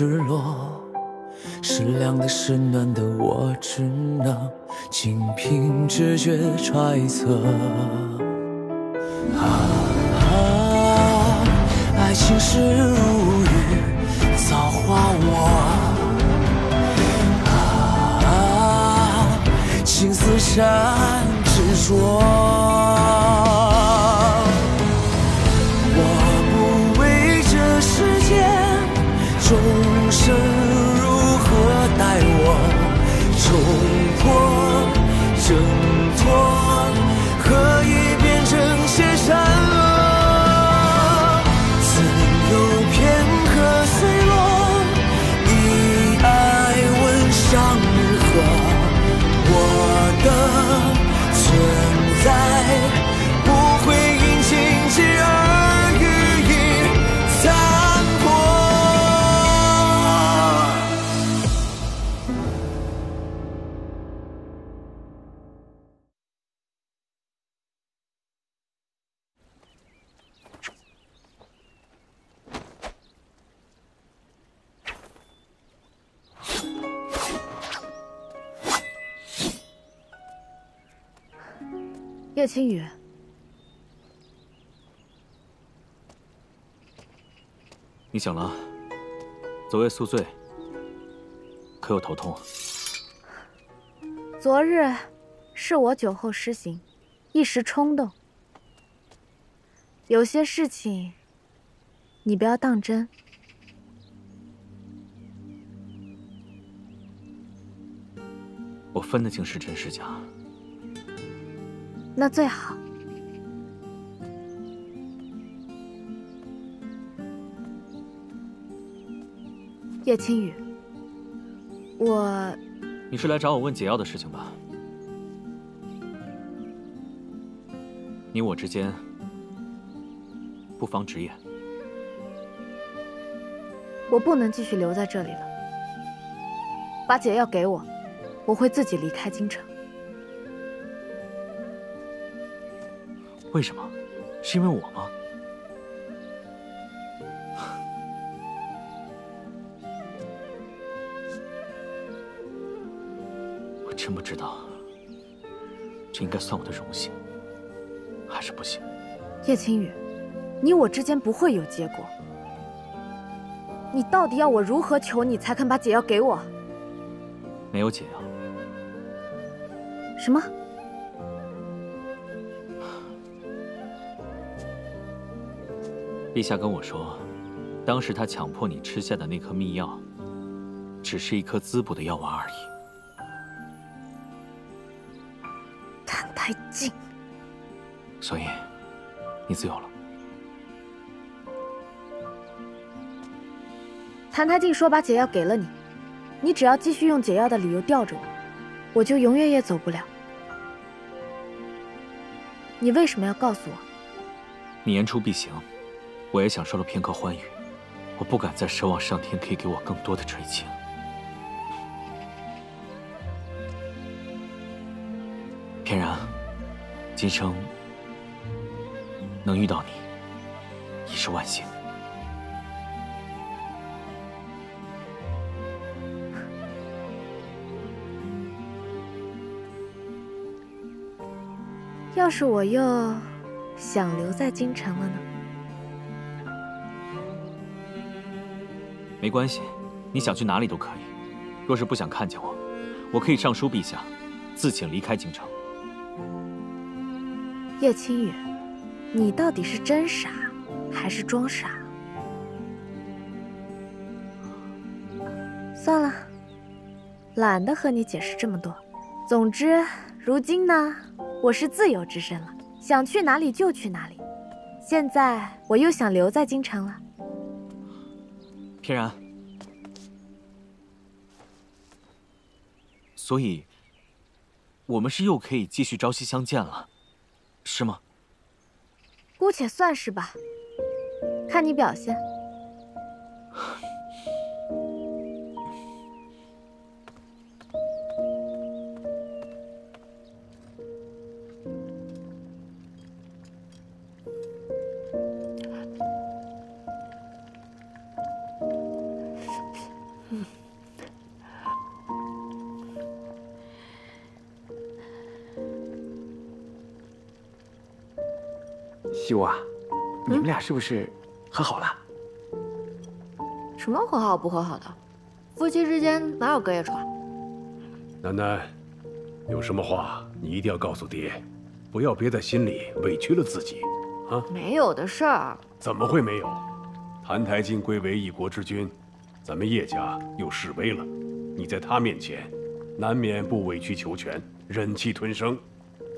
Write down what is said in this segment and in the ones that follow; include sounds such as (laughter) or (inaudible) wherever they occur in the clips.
失落，是凉的，是暖的，我只能仅凭直觉揣测。啊，爱情是如雨，造化我。啊，情丝缠执着。众生如叶青雨，你醒了。昨夜宿醉，可有头痛？昨日是我酒后失行，一时冲动。有些事情，你不要当真。我分得清是真是假。那最好。叶青雨，我……你是来找我问解药的事情吧？你我之间不妨直言。我不能继续留在这里了，把解药给我，我会自己离开京城。为什么？是因为我吗？(laughs) 我真不知道，这应该算我的荣幸，还是不行？叶青雨，你我之间不会有结果。你到底要我如何求你才肯把解药给我？没有解药。什么？陛下跟我说，当时他强迫你吃下的那颗秘药，只是一颗滋补的药丸而已。谭太静，所以你自由了。谭太静说把解药给了你，你只要继续用解药的理由吊着我，我就永远也走不了。你为什么要告诉我？你言出必行。我也享受了片刻欢愉，我不敢再奢望上天可以给我更多的垂青。翩然，今生能遇到你，已是万幸。要是我又想留在京城了呢？没关系，你想去哪里都可以。若是不想看见我，我可以上书陛下，自请离开京城。叶青雨，你到底是真傻，还是装傻？算了，懒得和你解释这么多。总之，如今呢，我是自由之身了，想去哪里就去哪里。现在我又想留在京城了。翩然，所以，我们是又可以继续朝夕相见了，是吗？姑且算是吧，看你表现。是不是和好了？什么和好不和好的？夫妻之间哪有隔夜仇？楠楠，有什么话你一定要告诉爹，不要憋在心里，委屈了自己。啊，没有的事儿。怎么会没有？澹台烬归为一国之君，咱们叶家又示威了，你在他面前，难免不委曲求全，忍气吞声。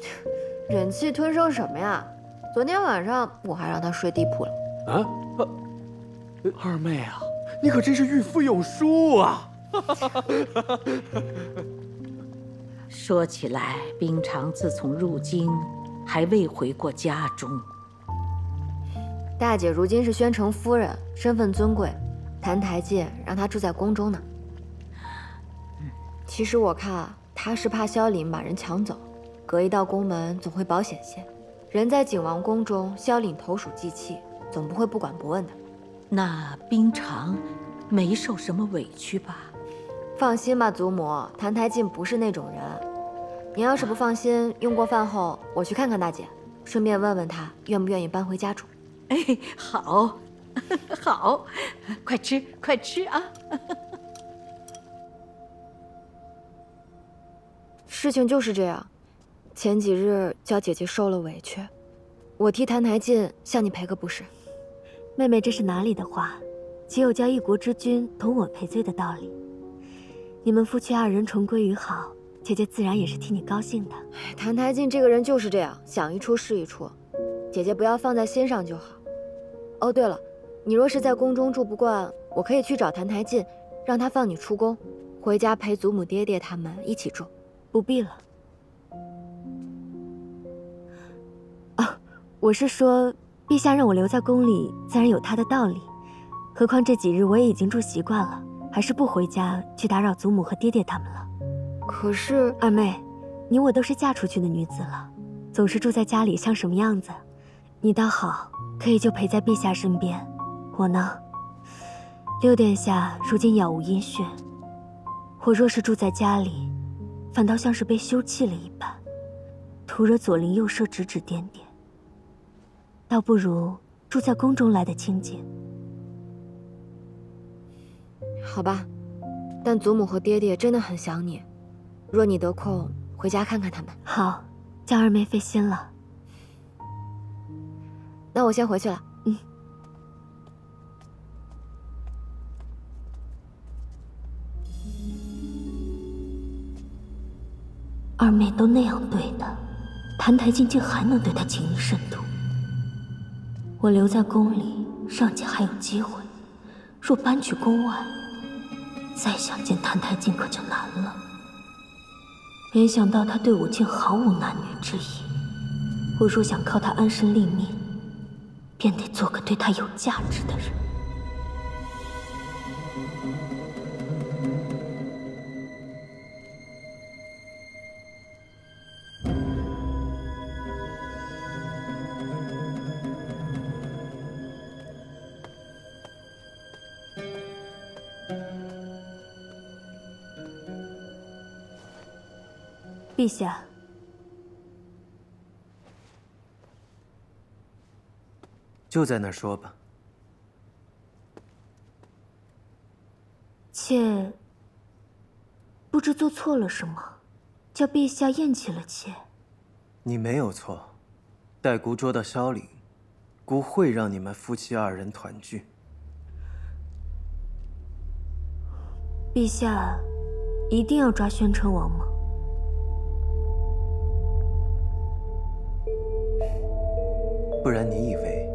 (laughs) 忍气吞声什么呀？昨天晚上我还让他睡地铺了。啊？二妹啊，你可真是御夫有术啊！(laughs) 说起来，冰常自从入京，还未回过家中。大姐如今是宣城夫人，身份尊贵，谭台烬让她住在宫中呢。其实我看她是怕萧凛把人抢走。隔一道宫门总会保险些，人在景王宫中，萧凛投鼠忌器，总不会不管不问的。那冰长没受什么委屈吧？放心吧，祖母，谭台烬不是那种人。您要是不放心，用过饭后我去看看大姐，顺便问问她愿不愿意搬回家住。哎，好，(laughs) 好，快吃，快吃啊！事情就是这样。前几日叫姐姐受了委屈，我替谭台烬向你赔个不是。妹妹，这是哪里的话？岂有叫一国之君同我赔罪的道理？你们夫妻二人重归于好，姐姐自然也是替你高兴的。谭台烬这个人就是这样，想一出是一出，姐姐不要放在心上就好。哦，对了，你若是在宫中住不惯，我可以去找谭台烬，让他放你出宫，回家陪祖母、爹爹他们一起住。不必了。我是说，陛下让我留在宫里，自然有他的道理。何况这几日我也已经住习惯了，还是不回家去打扰祖母和爹爹他们了。可是二妹，你我都是嫁出去的女子了，总是住在家里像什么样子？你倒好，可以就陪在陛下身边。我呢，六殿下如今杳无音讯，我若是住在家里，反倒像是被休弃了一般，徒惹左邻右舍指指点点。倒不如住在宫中来的清静。好吧，但祖母和爹爹真的很想你，若你得空回家看看他们。好，叫二妹费心了。那我先回去了。嗯。二妹都那样对他，澹台烬竟还能对他情意深笃。我留在宫里，尚且还有机会；若搬去宫外，再想见谭台烬可就难了。没想到他对我竟毫无男女之意，我若想靠他安身立命，便得做个对他有价值的人。陛下，就在那儿说吧。妾不知做错了什么，叫陛下厌弃了妾。你没有错，待姑捉到萧凛，姑会让你们夫妻二人团聚。陛下一定要抓宣城王吗？不然你以为，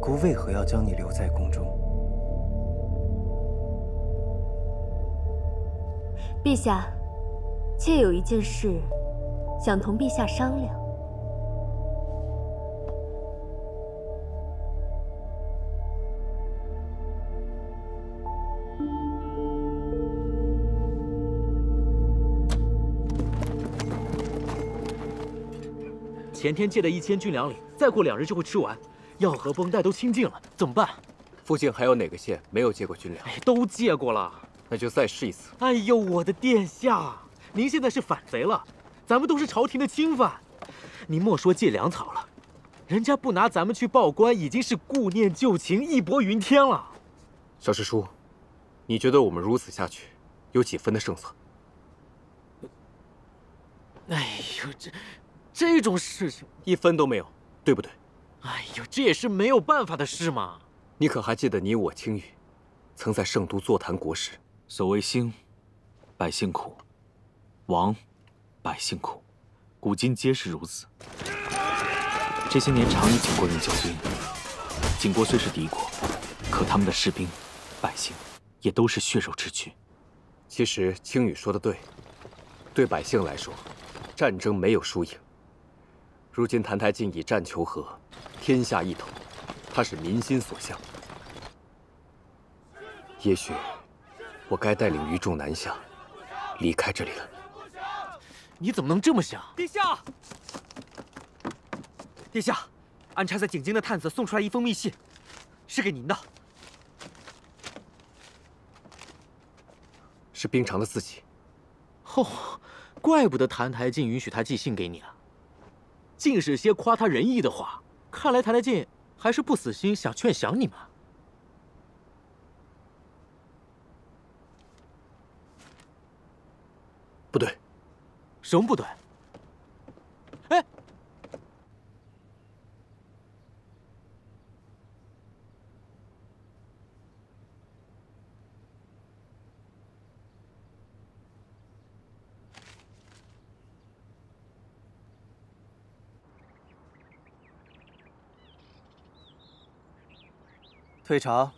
姑为何要将你留在宫中？陛下，妾有一件事，想同陛下商量。前天借的一千军粮里，再过两日就会吃完，药和绷带都清尽了，怎么办？附近还有哪个县没有借过军粮？哎都借过了，那就再试一次。哎呦，我的殿下，您现在是反贼了，咱们都是朝廷的钦犯，您莫说借粮草了，人家不拿咱们去报官，已经是顾念旧情，义薄云天了。小师叔，你觉得我们如此下去，有几分的胜算？哎呦，这这种事情一分都没有，对不对？哎呦，这也是没有办法的事嘛。你可还记得你我青羽，曾在圣都座谈国事，所谓兴，百姓苦；亡，百姓苦。古今皆是如此。这些年常与景国人交兵，景国虽是敌国，可他们的士兵、百姓也都是血肉之躯。其实青羽说的对，对百姓来说，战争没有输赢。如今澹台烬以战求和，天下一统，他是民心所向。也许我该带领余众南下，离开这里了。你怎么能这么想？陛下！殿下，安插在景京的探子送出来一封密信，是给您的。是冰长的字迹。哦，怪不得澹台烬允许他寄信给你啊，尽是些夸他仁义的话。看来谭来进还是不死心，想劝降你们。不对，什么不对？退朝。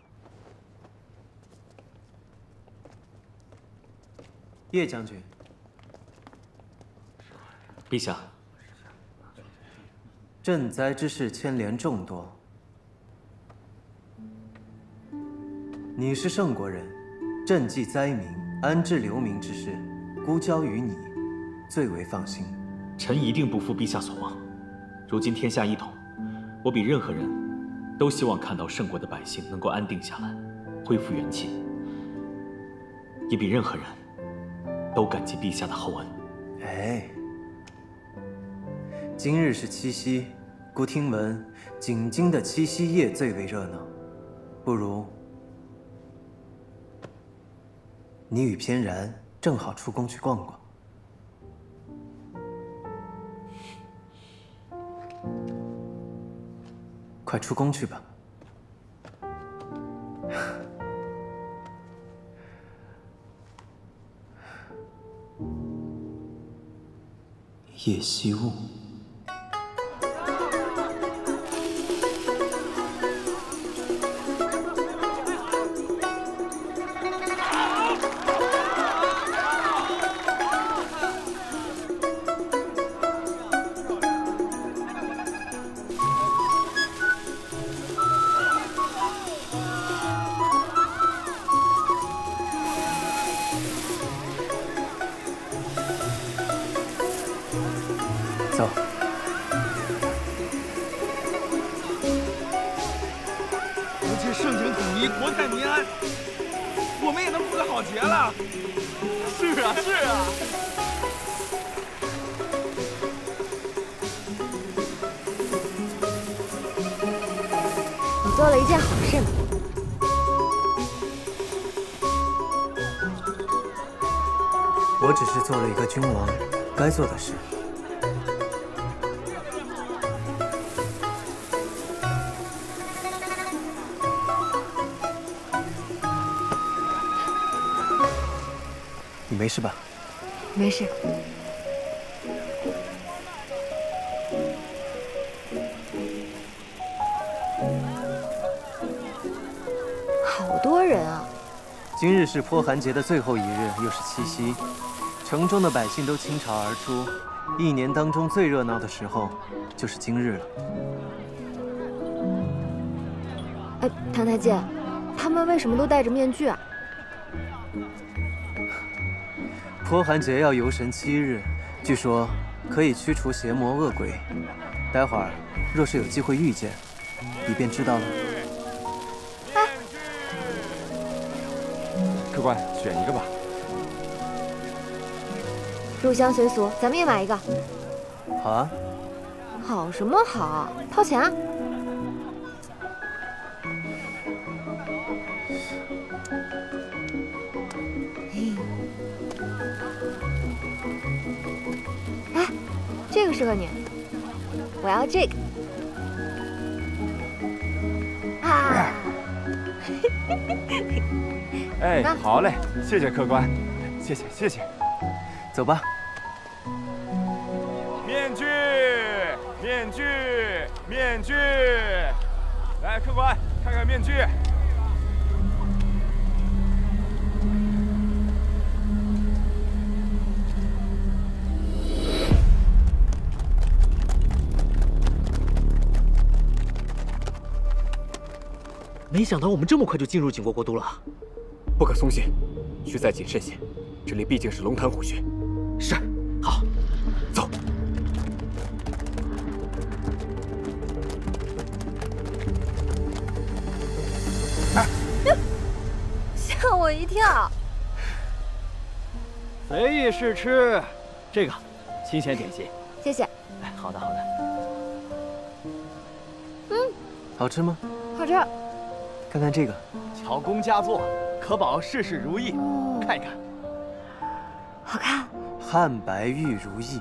叶将军，陛下，赈灾之事牵连众多，你是圣国人，赈济灾民、安置流民之事，孤交于你，最为放心。臣一定不负陛下所望。如今天下一统，我比任何人都希望看到圣国的百姓能够安定下来，恢复元气，也比任何人。都感激陛下的厚恩。哎，今日是七夕，孤听闻景京的七夕夜最为热闹，不如你与翩然正好出宫去逛逛。快出宫去吧。叶惜雾。是泼寒节的最后一日，又是七夕。城中的百姓都倾巢而出，一年当中最热闹的时候，就是今日了。哎，唐太监，他们为什么都戴着面具啊？(laughs) 泼寒节要游神七日，据说可以驱除邪魔恶鬼。待会儿若是有机会遇见，你便知道了。客官，选一个吧。入乡随俗，咱们也买一个。好啊。好什么好？掏钱啊！哎，这个适合你，我要这个。啊！(laughs) 哎，好嘞，谢谢客官，谢谢谢谢。走吧。面具，面具，面具！来，客官，看看面具。没想到我们这么快就进入景国国都了，不可松懈，需再谨慎些。这里毕竟是龙潭虎穴。是，好，走。哎 (laughs) 吓我一跳！随意试吃，这个新鲜点心。谢谢。哎，好的好的。嗯，好吃吗？好吃。看看这个，乔公佳作，可保事事如意。看一看，好看。汉白玉如意。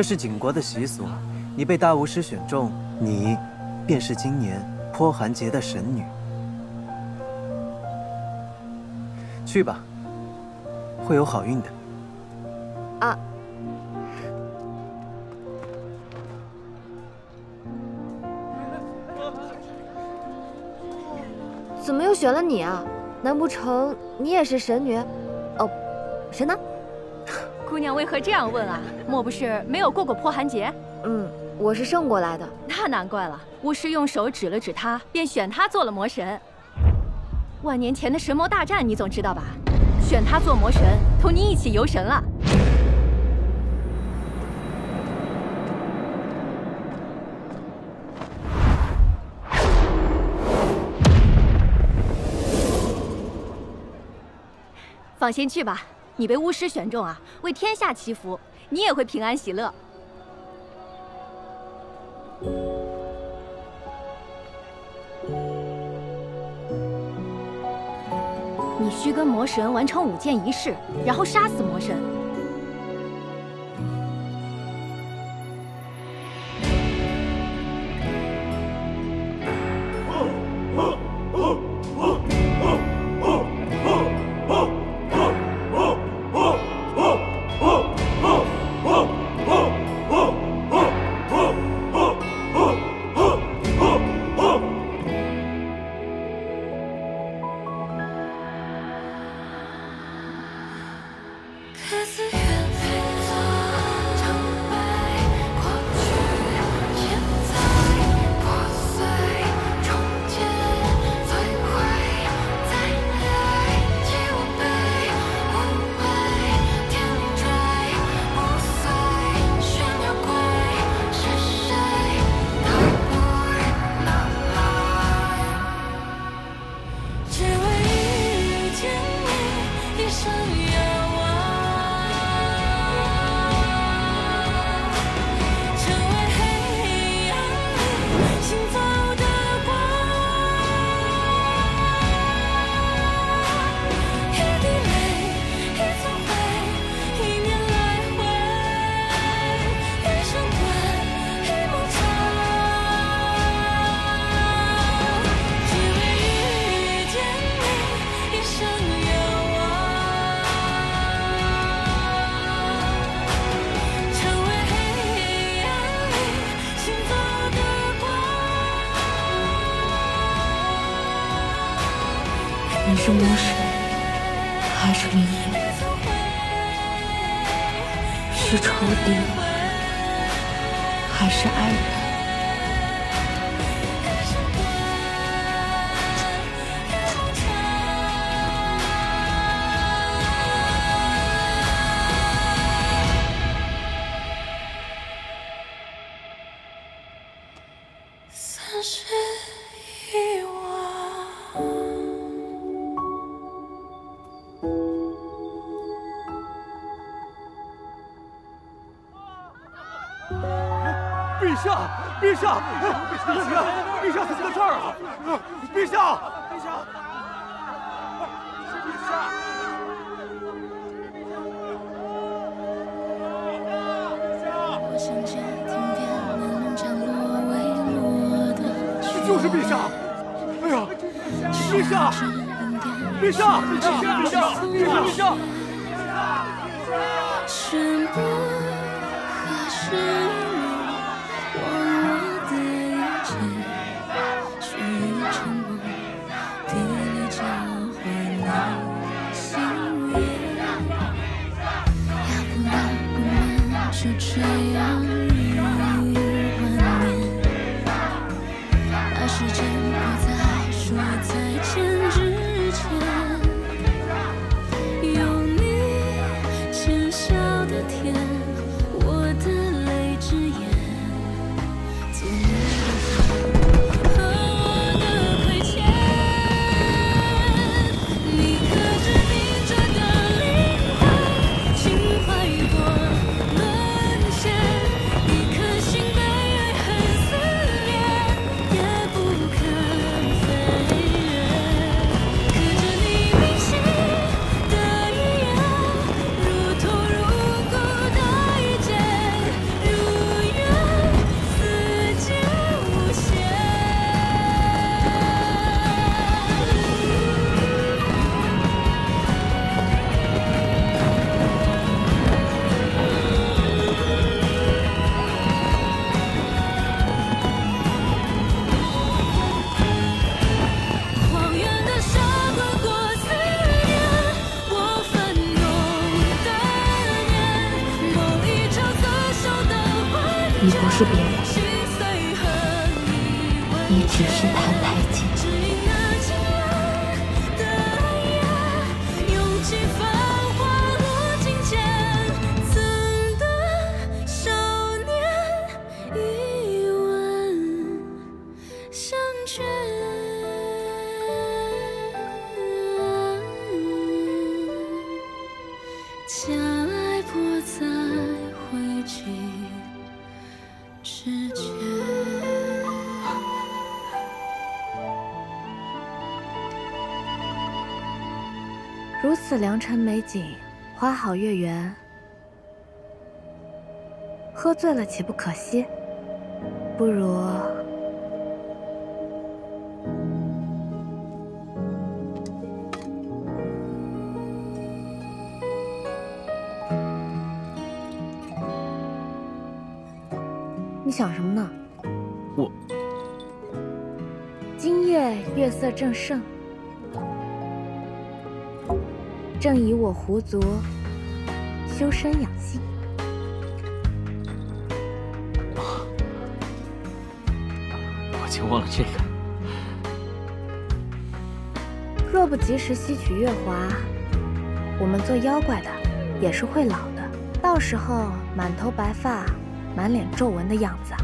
这是景国的习俗。你被大巫师选中，你便是今年泼寒节的神女。去吧，会有好运的。啊！怎么又选了你啊？难不成你也是神女？哦，神呢？姑娘为何这样问啊？莫不是没有过过泼寒节？嗯，我是圣过来的。那难怪了。巫师用手指了指他，便选他做了魔神。万年前的神魔大战，你总知道吧？选他做魔神，同你一起游神了。放心去吧。你被巫师选中啊，为天下祈福，你也会平安喜乐。你需跟魔神完成五件仪式，然后杀死魔神。陛下，陛下，陛下，陛下怎么在这儿啊？陛下，陛下，陛下。我想见天边年轮降落未落的雪就是陛下！陛下！陛下！陛下！陛下！陛下！何如此良辰美景，花好月圆，喝醉了岂不可惜？不如你想什么呢？我今夜月色正盛，正以我狐族修身养性。我竟忘了这个。若不及时吸取月华，我们做妖怪的也是会老的，到时候满头白发、满脸皱纹的样子，吓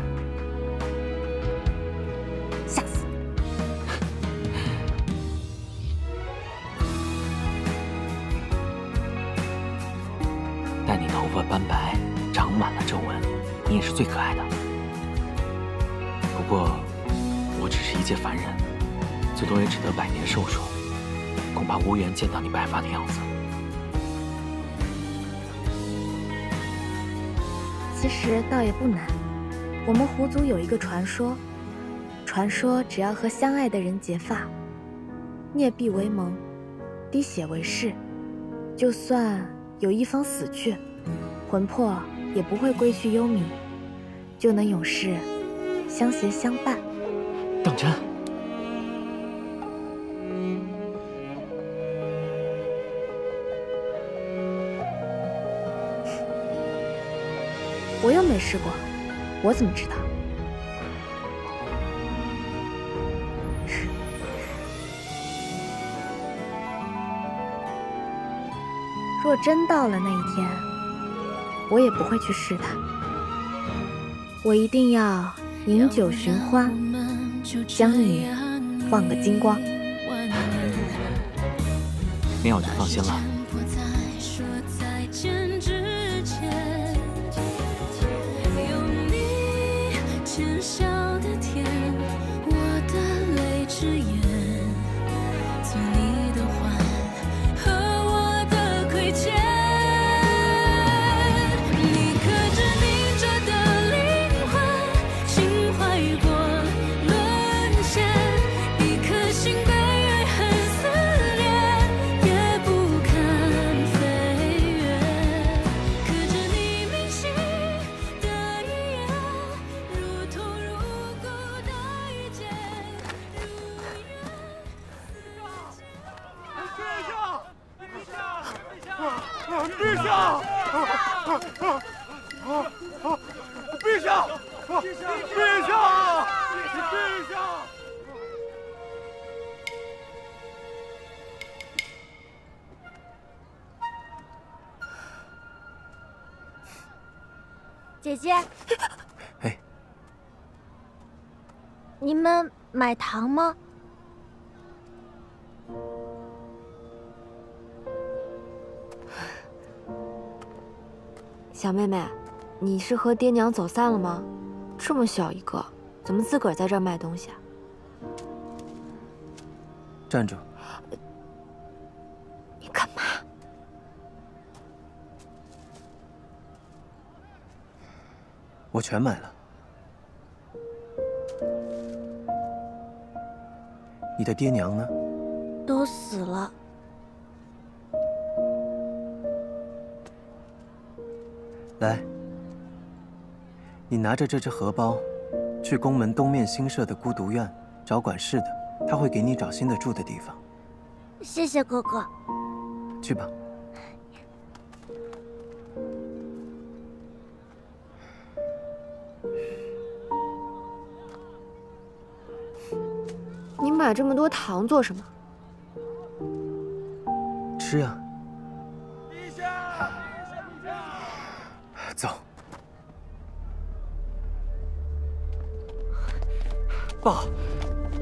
最可爱的。不过，我只是一介凡人，最多也只得百年寿数，恐怕无缘见到你白发的样子。其实倒也不难。我们狐族有一个传说，传说只要和相爱的人结发，孽必为盟，滴血为誓，就算有一方死去，魂魄也不会归去幽冥，就能永世相携相伴。当真？(laughs) 我又没试过，我怎么知道？(laughs) 若真到了那一天，我也不会去试的。我一定要饮酒寻欢，将你忘个精光。那样我就放心了。买糖吗？小妹妹，你是和爹娘走散了吗？这么小一个，怎么自个儿在这儿卖东西啊？站住！你干嘛？我全买了。你的爹娘呢？都死了。来，你拿着这只荷包，去宫门东面新设的孤独院找管事的，他会给你找新的住的地方。谢谢哥哥。去吧。买这么多糖做什么？吃呀。啊。走。报，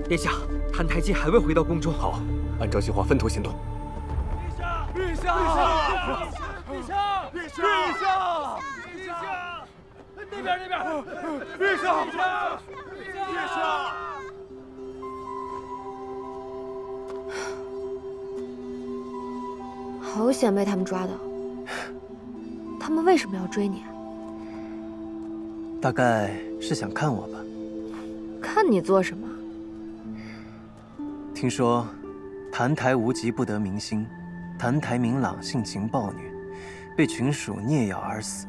殿下，谭台烬还未回到宫中。好，按照计划分头行动。陛下！陛下！陛下！陛下！陛下！陛下。那边那边！陛下陛下！陛下！好险被他们抓到。他们为什么要追你？大概是想看我吧。看你做什么？听说，澹台无极不得民心，澹台明朗性情暴虐，被群鼠啮咬而死。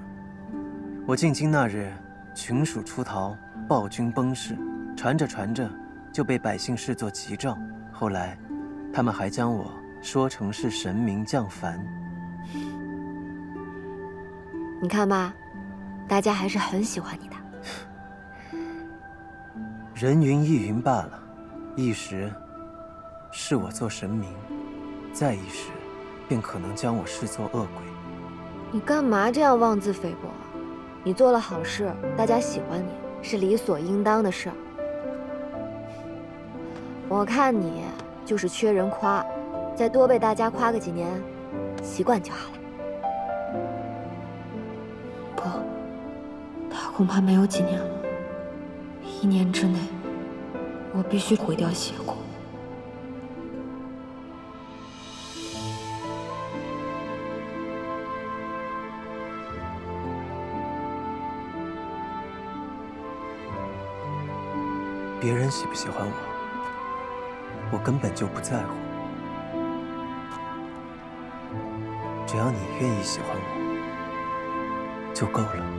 我进京那日，群鼠出逃，暴君崩逝，传着传着就被百姓视作吉兆。后来，他们还将我说成是神明降凡。你看吧，大家还是很喜欢你的。人云亦云罢了，一时视我做神明，再一时便可能将我视作恶鬼。你干嘛这样妄自菲薄？你做了好事，大家喜欢你是理所应当的事。我看你就是缺人夸，再多被大家夸个几年，习惯就好了。不，他恐怕没有几年了。一年之内，我必须毁掉邪骨。别人喜不喜欢我，我根本就不在乎。只要你愿意喜欢我，就够了。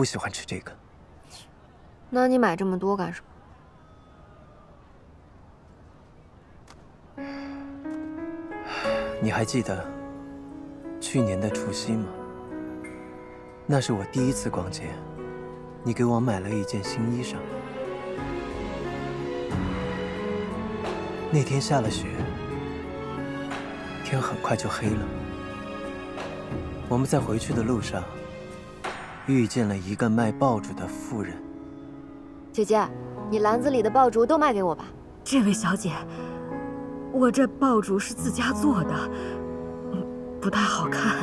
不喜欢吃这个。那你买这么多干什么？你还记得去年的除夕吗？那是我第一次逛街，你给我买了一件新衣裳。那天下了雪，天很快就黑了。我们在回去的路上遇见了一个卖爆竹的妇人。姐姐，你篮子里的爆竹都卖给我吧。这位小姐，我这爆竹是自家做的，嗯，不太好看。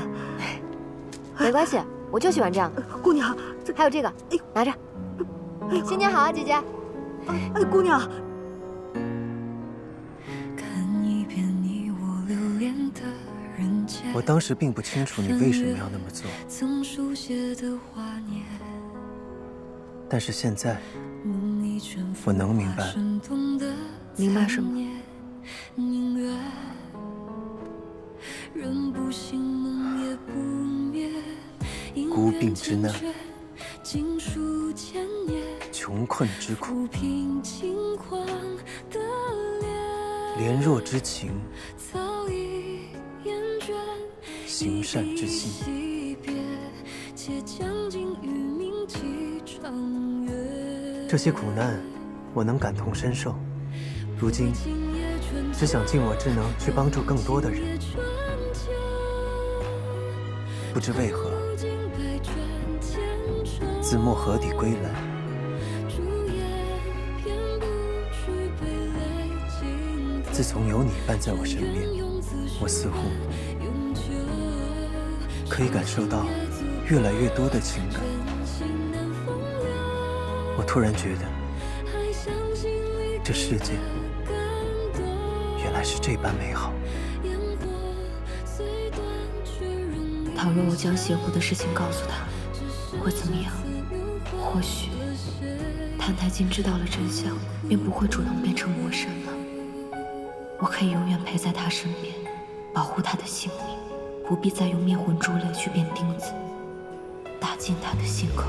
没关系，我就喜欢这样的。姑娘，还有这个，拿着。新年好啊，姐姐。哎，姑娘。我当时并不清楚你为什么要那么做，但是现在我能明白。明白什么？孤病之难，穷困之苦，怜弱之情。行善之心，这些苦难我能感同身受。如今只想尽我之能去帮助更多的人。不知为何，自墨河底归来，自从有你伴在我身边，我似乎。可以感受到越来越多的情感，我突然觉得这世界原来是这般美好。倘若我将邪狐的事情告诉他，会怎么样？或许谭台烬知道了真相，便不会主动变成魔神了。我可以永远陪在他身边，保护他的性命。不必再用灭魂珠泪去变钉子，打进他的心口。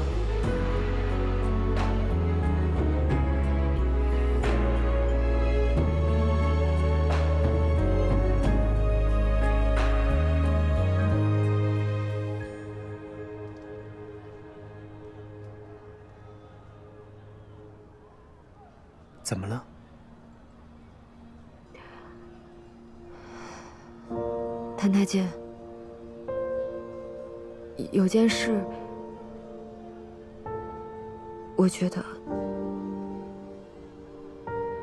件事，我觉得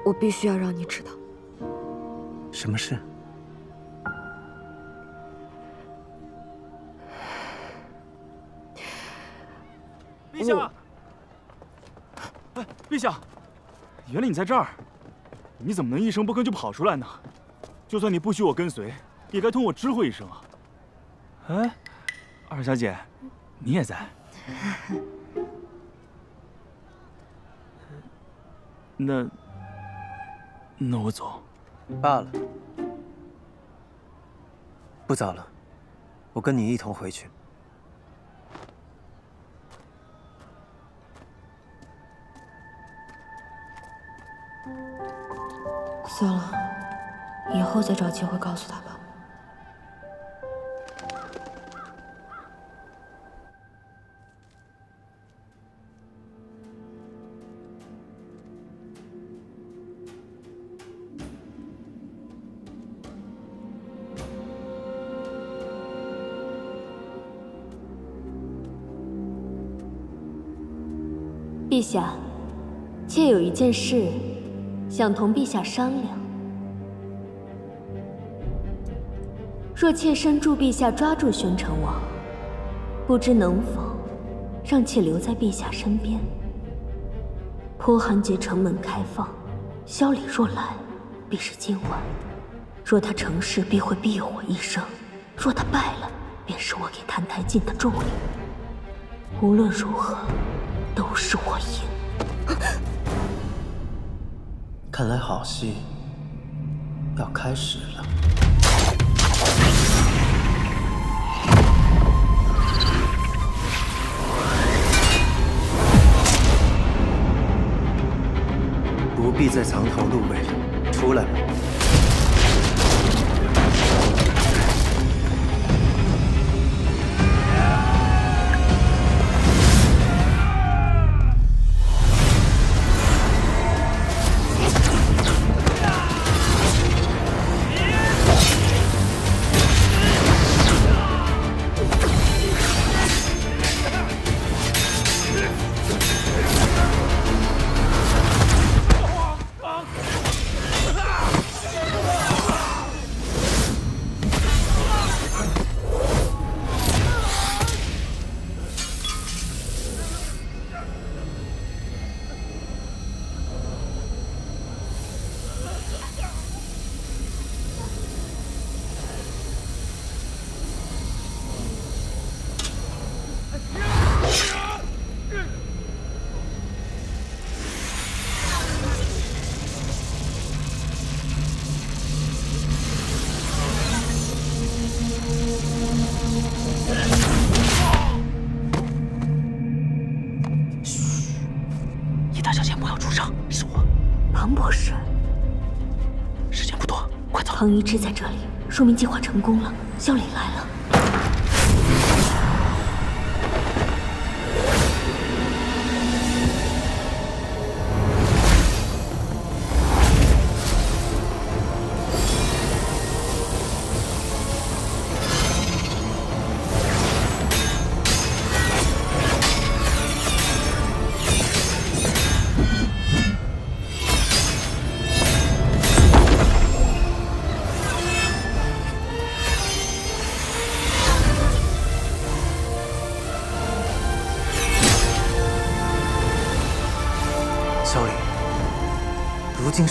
我必须要让你知道。什么事？陛下！哎，陛下，原来你在这儿！你怎么能一声不吭就跑出来呢？就算你不许我跟随，也该通我知会一声啊！哎。二小姐，你也在？(laughs) 那那我走。罢了，不早了，我跟你一同回去。算了，以后再找机会告诉他吧。陛下，妾有一件事，想同陛下商量。若妾身助陛下抓住宣城王，不知能否让妾留在陛下身边？泼寒节城门开放，萧礼若来，必是今晚；若他成事，必会庇佑我一生；若他败了，便是我给谭台烬的重礼。无论如何。不是我赢。看来好戏要开始了。不必再藏头露尾了出来吧。在这里，说明计划成功了。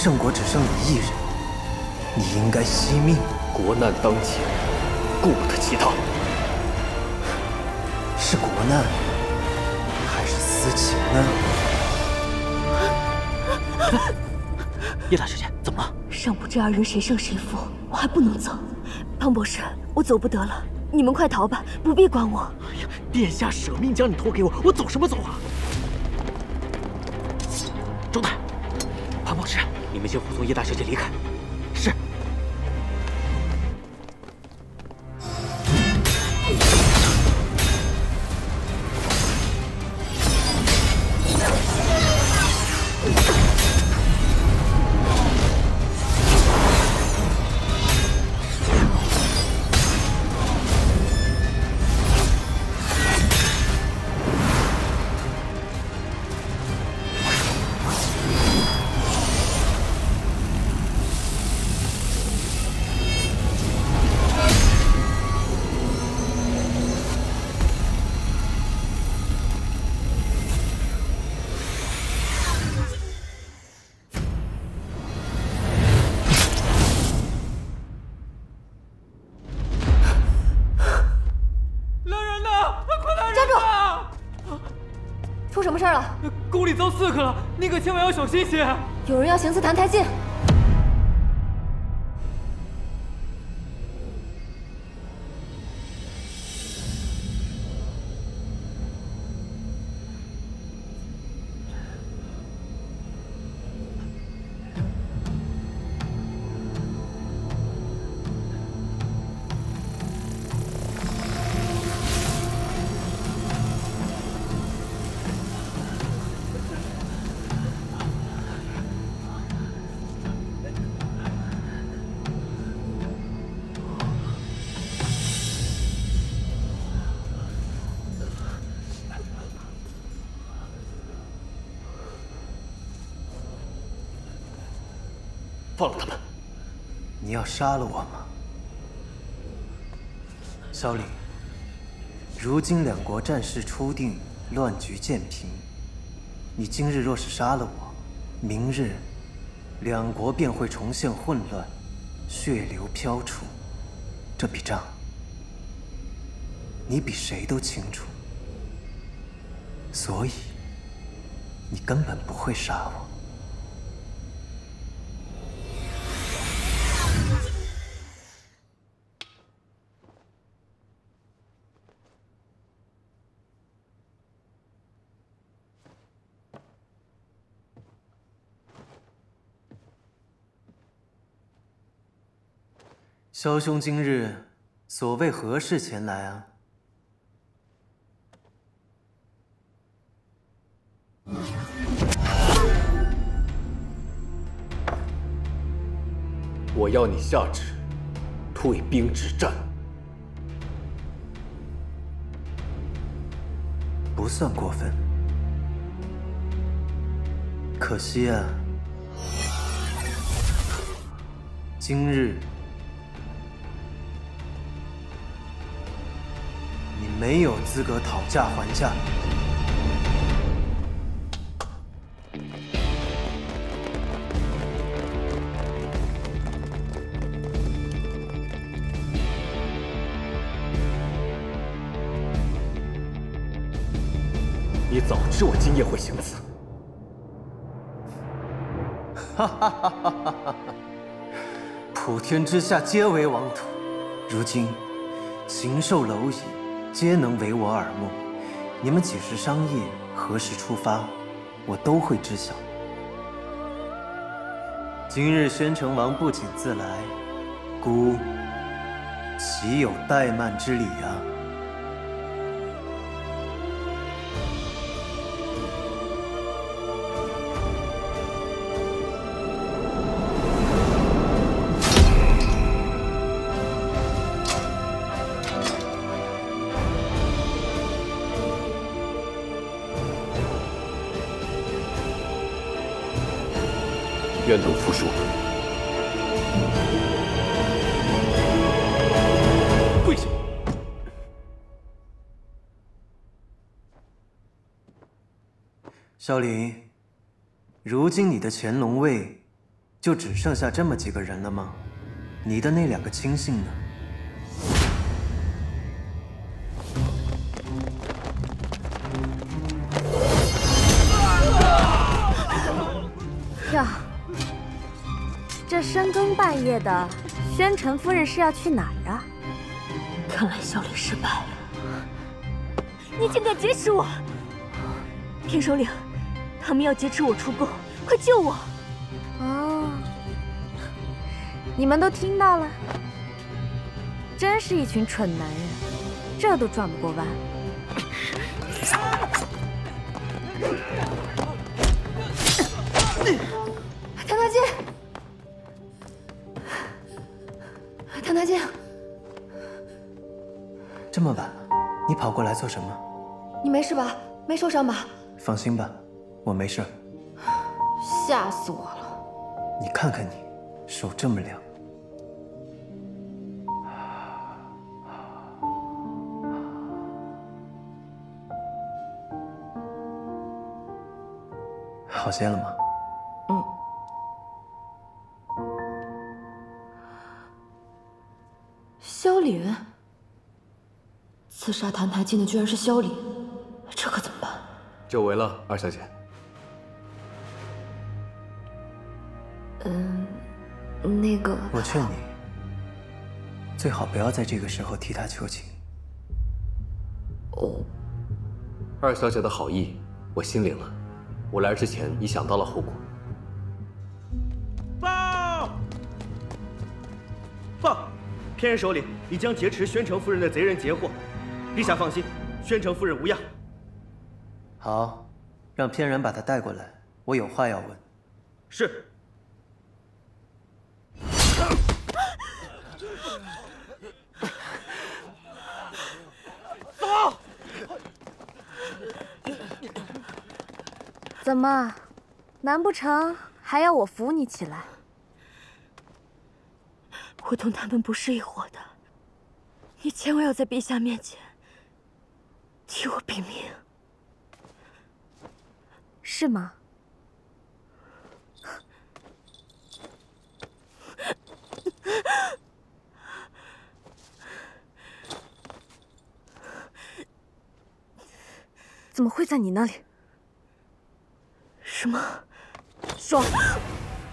圣国只剩你一人，你应该惜命。国难当前，顾不得其他。是国难，还是私情呢？叶大小姐，怎么了？尚不知二人谁胜谁负，我还不能走。庞博士，我走不得了，你们快逃吧，不必管我。殿下舍命将你托给我，我走什么走啊？叶大小姐离开。出什么事儿了？宫里遭刺客了，你可千万要小心些。有人要行刺谭台烬。要杀了我吗？萧礼，如今两国战事初定，乱局渐平。你今日若是杀了我，明日两国便会重现混乱，血流飘出。这笔账，你比谁都清楚。所以，你根本不会杀我。萧兄今日所谓何事前来啊？我要你下旨，退兵止战。不算过分，可惜啊，今日没有资格讨价还价。你早知我今夜会行刺，哈哈哈哈哈哈！普天之下皆为王土，如今禽兽蝼蚁皆能为我耳目。你们几时商议，何时出发，我都会知晓。今日宣城王不请自来，孤岂有怠慢之理啊？萧林，如今你的乾隆卫就只剩下这么几个人了吗？你的那两个亲信呢？呀，这深更半夜的，宣城夫人是要去哪儿啊？看来萧凌失败了。你竟敢劫持我！天首领，他们要劫持我出宫，快救我！哦，你们都听到了，真是一群蠢男人，这都转不过弯。唐大靖，唐大靖，这么晚了，你跑过来做什么？你没事吧？没受伤吧？放心吧，我没事。吓死我了！你看看你，手这么凉。好些了吗？嗯。萧凛，刺杀澹台烬的居然是萧凛，这可怎么办？久违了，二小姐。嗯，那个，我劝你，最好不要在这个时候替他求情。哦，二小姐的好意，我心领了。我来之前已想到了后果。报！报！偏人首领已将劫持宣城夫人的贼人截获，陛下放心，宣城夫人无恙。好，让偏然把他带过来，我有话要问。是。怎么？难不成还要我扶你起来？我同他们不是一伙的，你千万要在陛下面前替我禀明。是吗？怎么会在你那里？什么？说，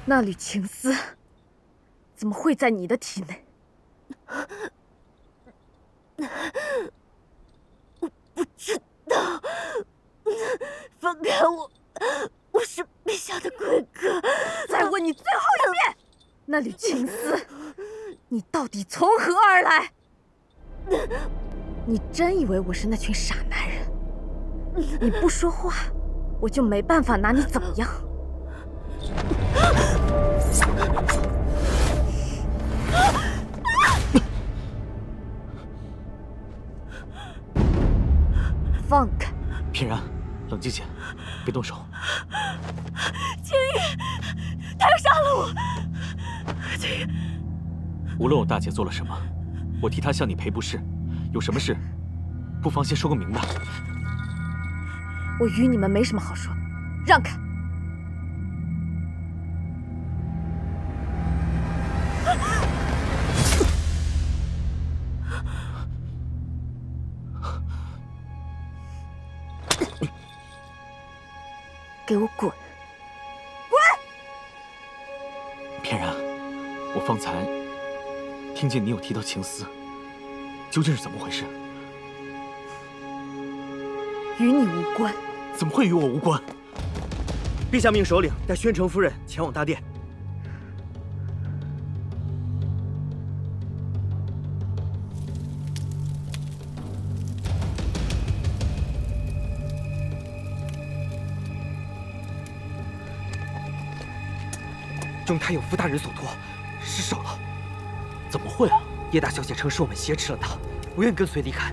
那缕情丝怎么会在你的体内？我不知道。放开我！我是陛下的贵客。再问你最后一遍，那缕情丝你到底从何而来？你真以为我是那群傻男人？你不说话，我就没办法拿你怎么样。放开！翩然，冷静些，别动手。青玉，他要杀了我！青玉，无论我大姐做了什么，我替她向你赔不是。有什么事，不妨先说个明白。我与你们没什么好说的，让开！给我滚！滚！翩然，我方才听见你有提到情丝，究竟是怎么回事？与你无关。怎么会与我无关？陛下命首领带宣城夫人前往大殿。钟太有夫大人所托，失手了。怎么会啊？叶大小姐称是我们挟持了她，不愿跟随离开。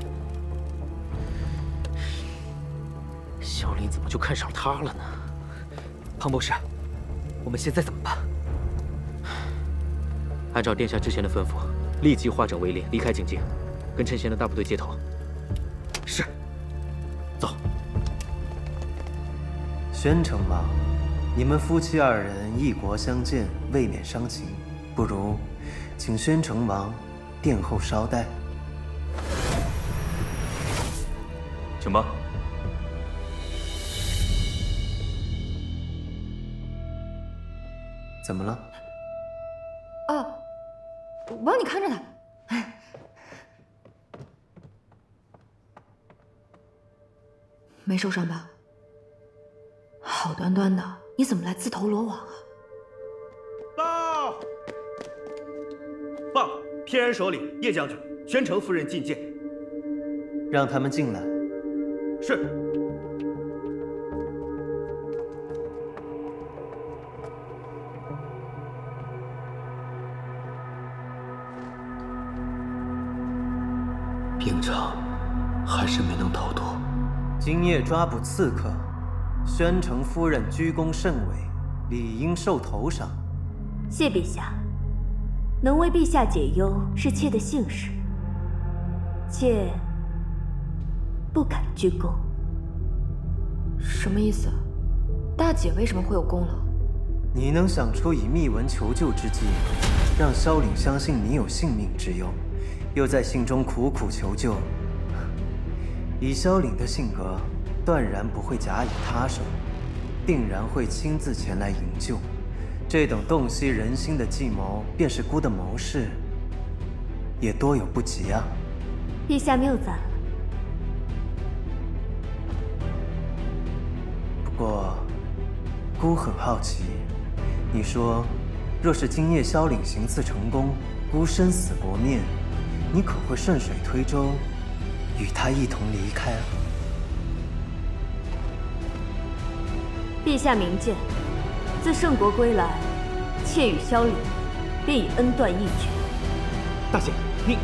么就看上他了呢？庞博士，我们现在怎么办？按照殿下之前的吩咐，立即化整为零，离开景京，跟陈贤的大部队接头。是。走。宣城王，你们夫妻二人异国相见，未免伤情，不如请宣城王殿后稍待。请吧。怎么了？哦，我帮，你看着他。没受伤吧？好端端的，你怎么来自投罗网啊？报！报！翩然首领、叶将军、宣城夫人觐见。让他们进来。是。今夜抓捕刺客，宣城夫人居功甚伟，理应受头赏。谢陛下，能为陛下解忧是妾的幸事，妾不敢居功。什么意思？大姐为什么会有功劳？你能想出以密文求救之计，让萧凛相信你有性命之忧，又在信中苦苦求救，以萧凛的性格，断然不会假以他手，定然会亲自前来营救。这等洞悉人心的计谋，便是孤的谋士，也多有不及啊。陛下谬赞了。不过，孤很好奇，你说，若是今夜萧凛行刺成功，孤生死薄面，你可会顺水推舟，与他一同离开了？陛下明鉴，自圣国归来，妾与萧凛便已恩断义绝。大姐，你